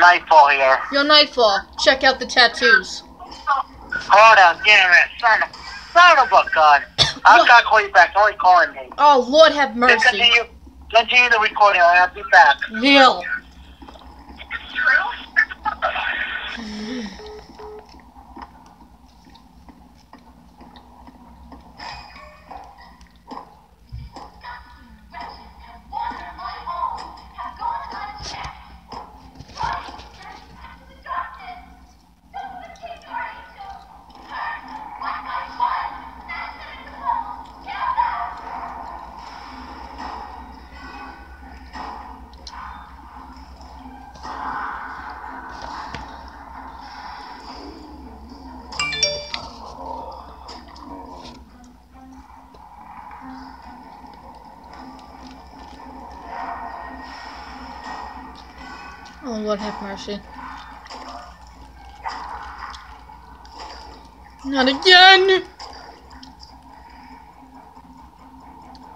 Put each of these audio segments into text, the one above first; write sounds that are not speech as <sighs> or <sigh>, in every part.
Nightfall here. Yo, Nightfall, check out the tattoos. Hold on, damn it, son of, son of a gun. <coughs> I've got to call you back. Don't calling me. Oh, Lord have Just mercy. continue, continue the recording. I'll be back. Neil. <sighs> <sighs> <sighs> Lord have mercy. Not again!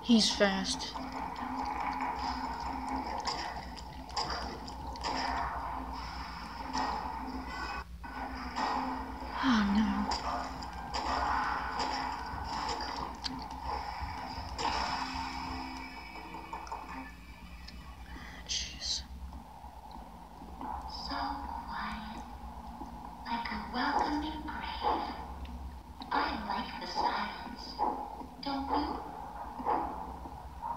He's fast. Oh no. Jeez. So quiet, like a welcoming grave. I like the silence, don't you?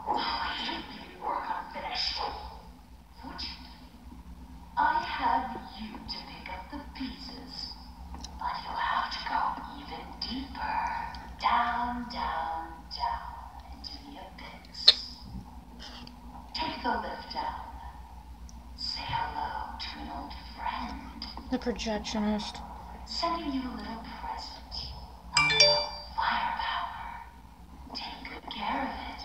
Oh, I hate leaving work unfinished. Fortunately, I have you to pick up the pieces. But you'll have to go even deeper. Down, down, down into the abyss. Take the lift down. Say hello to an old friend. The projectionist. Sending you a little present. A little firepower. Take good care of it.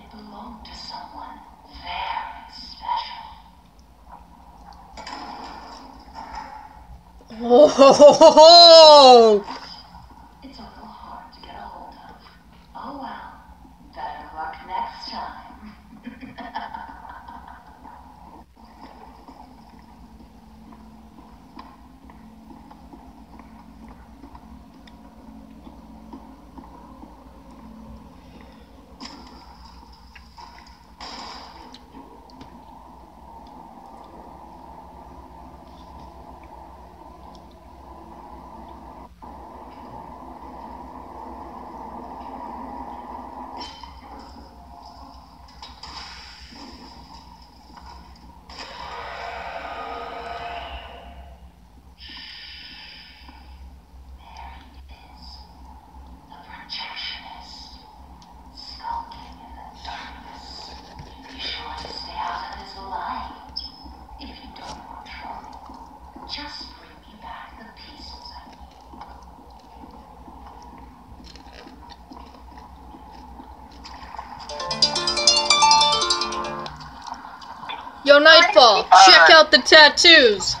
It belonged to someone very special. Oh, <laughs> ho, ho, ho, ho! It's a little hard to get a hold of. Oh well. Better luck next time. There he is. The projectionist. Skulking in the darkness. Be sure to stay out of his light. If you don't want trouble, just bring me back the pieces I need. Yo, Nightfall, check out the tattoos.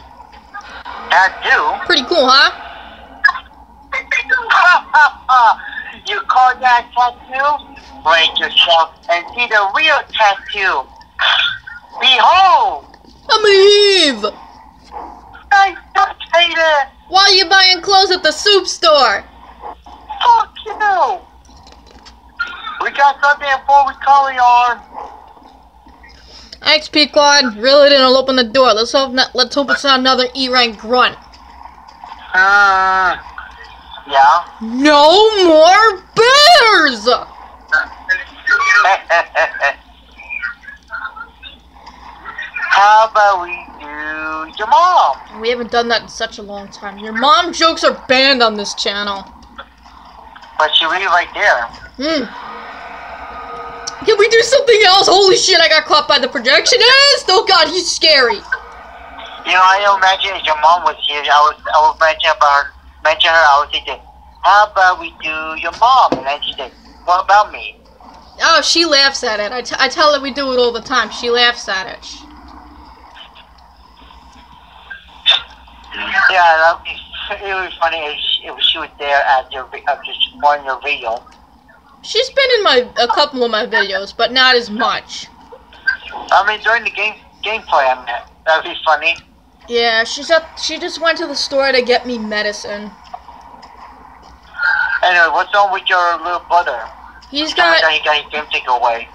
Tattoo? Pretty cool, huh? <laughs> you call that tattoo? Break yourself and see the real tattoo. Behold! I'm Eve! I dictator! Why are you buying clothes at the soup store? Fuck you! We got something before we call on. Thanks, Pequod. Really didn't open the door. Let's hope not, let's hope it's not another E-rank grunt. Uh, yeah. No more bears! <laughs> How about we do your mom? We haven't done that in such a long time. Your mom jokes are banned on this channel. But she really right there. Hmm. Can we do something else? Holy shit, I got caught by the projectionist! Oh god, he's scary. You know, I imagine if your mom was here, I would, I would mention about her, mention her, I would say, how about we do your mom? And then she said, what about me? Oh, she laughs at it. I, t- I tell her we do it all the time. She laughs at it. Yeah, that would be, it would be funny if she, if she was there at your, uh, just one your video. She's been in my a couple of my videos, but not as much. I mean, during the game gameplay, I meant. That'd be funny. Yeah, she's up. She just went to the store to get me medicine. Anyway, what's wrong with your little brother? He's got. that he got his game taken away.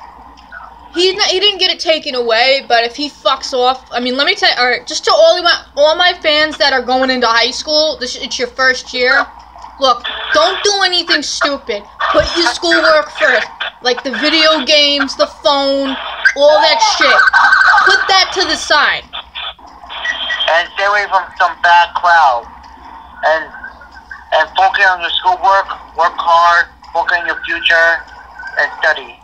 He's not, he didn't get it taken away, but if he fucks off, I mean, let me tell. All right, just to all my all my fans that are going into high school, this it's your first year. Look, don't do anything stupid. Put your schoolwork first, like the video games, the phone, all that shit. Put that to the side. And stay away from some bad crowd. And and focus on your schoolwork, work hard, focus on your future, and study.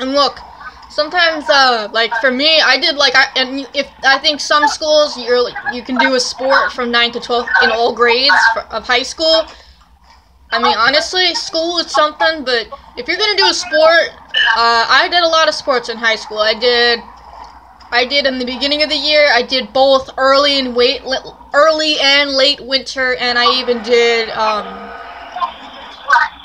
And look, sometimes, uh, like for me, I did like I and if I think some schools you're you can do a sport from nine to twelve in all grades for, of high school. I mean, honestly, school is something, but if you're gonna do a sport, uh, I did a lot of sports in high school. I did, I did in the beginning of the year. I did both early and wait, early and late winter, and I even did um,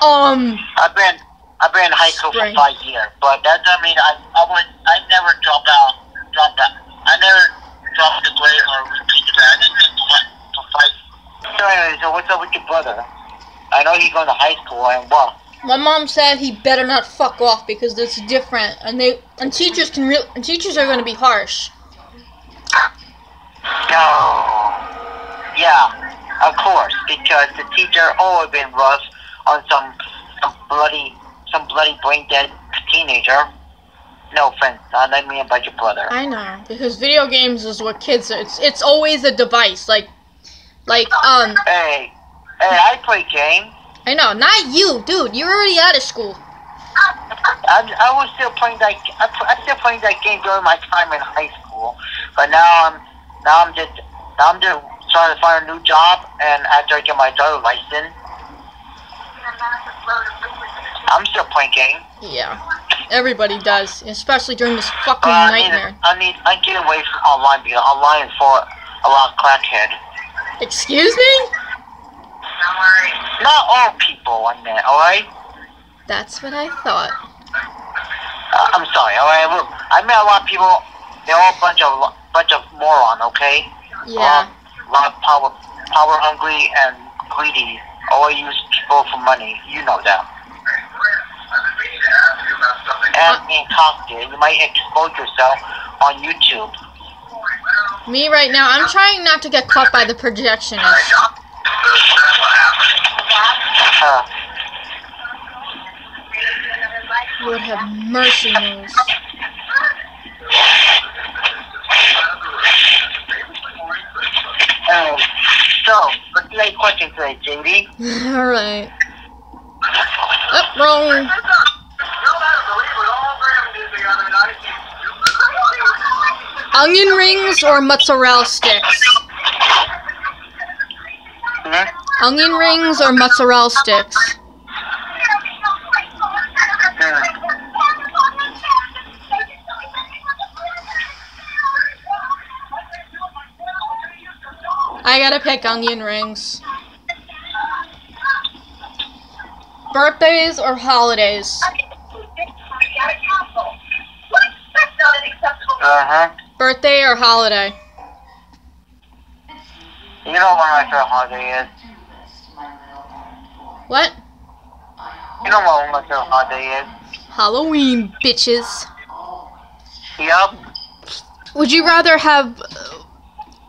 um, I've been I've been in high school Spring. for five years, but that doesn't mean I I would I never drop out drop out. I never dropped the grade or repeated that. I just did for five. So anyway, so what's up with your brother? I know he's going to high school and what? My mom said he better not fuck off because this is different, and they and teachers can real and teachers are gonna be harsh. No. Yeah, of course, because the teacher always been rough on some some bloody some bloody brain dead teenager. No offense, not I mean about your brother. I know because video games is what kids. Are. It's it's always a device like like um Hey, hey, I play games. I know not you, dude. You're already out of school. I, I was still playing that. I, I'm still playing that game during my time in high school, but now I'm now I'm just now I'm just trying to find a new job, and after I get my driver's license, I'm still playing games. Yeah, everybody does, especially during this fucking I need, nightmare. I need I get away from online because online is for a lot of crackhead. Excuse me? Not all people, I meant. All right. That's what I thought. Uh, I'm sorry. All right. Look, I met a lot of people. They're all a bunch of bunch of moron. Okay. Yeah. A lot of power, power hungry and greedy. Always use people for money. You know that. And being toxic, you might expose yourself on YouTube. Me right now, I'm trying not to get caught by the projectionist. <laughs> Uh, Lord have mercy knows. um, so, what's the next question today, JD? <laughs> Alright. Oh, wrong. Onion rings or mozzarella sticks? Hmm? Onion rings or mozzarella sticks? I gotta pick onion rings. Birthdays or holidays? Uh-huh. Birthday or holiday? You know what my favorite holiday is? What? You know what my favorite holiday is? Halloween, bitches. Yup. Would you rather have.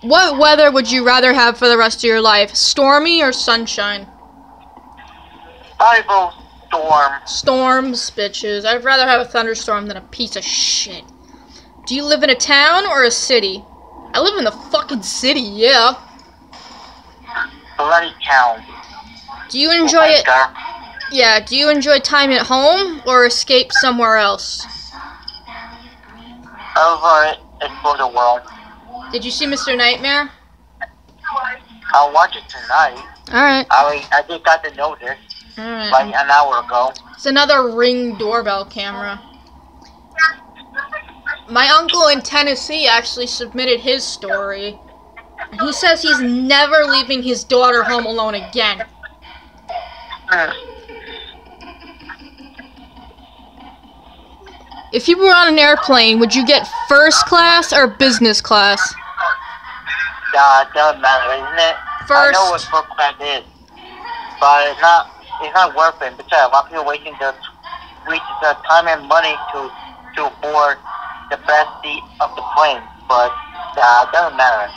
What weather would you rather have for the rest of your life? Stormy or sunshine? Bible storm. Storms, bitches. I'd rather have a thunderstorm than a piece of shit. Do you live in a town or a city? I live in the fucking city, yeah. Bloody town. Do you enjoy it? Yeah, do you enjoy time at home or escape somewhere else? Over explore the world. Did you see Mr. Nightmare? I'll watch it tonight. Alright, I I just got the notice alright. like an hour ago. It's another ring doorbell camera. My uncle in Tennessee actually submitted his story. He says he's never leaving his daughter home alone again. If you were on an airplane, would you get first class or business class? God, doesn't matter, isn't it? First. I know what First, class is, but it's not. It's not worth it. Besides, a lot of people wasting their wasting their time and money to to board the best seat of the plane, but uh, it doesn't matter.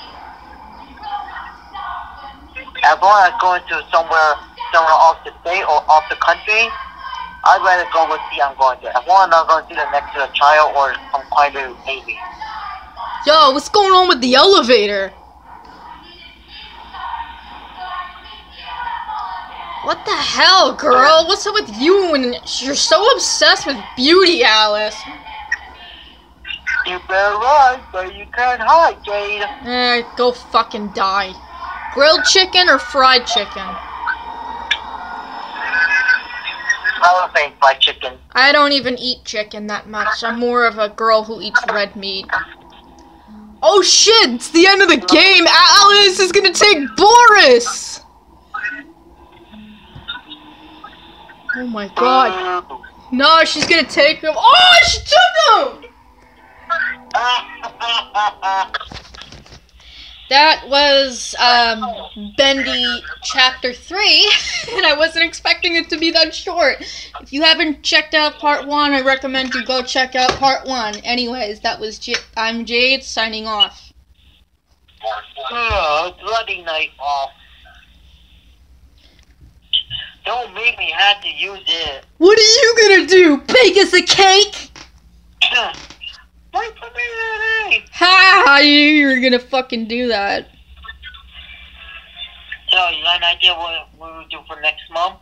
As long as going to somewhere somewhere off the state or off the country, I'd rather go with the I'm going to. As long as I'm not going to see the next to a child or some kind of baby. yo, what's going on with the elevator? What the hell, girl? What's up with you? And you're so obsessed with beauty, Alice. You better run, but you can't hide, Jade. Eh, go fucking die. Grilled chicken or fried chicken? I don't chicken. I don't even eat chicken that much. I'm more of a girl who eats red meat. Oh shit! It's the end of the game! Alice is gonna take Boris! Oh my god. No, she's gonna take him. Oh, she took him! <laughs> That was um, Bendy Chapter 3, <laughs> and I wasn't expecting it to be that short. If you haven't checked out Part 1, I recommend you go check out Part 1. Anyways, that was J- I'm Jade signing off. oh, bloody knife off. Don't make me have to use it. What are you gonna do? Bake us a cake? <clears throat> Why put me in that knife? Ha! You're gonna fucking do that. So, you got an idea what, we do for next month?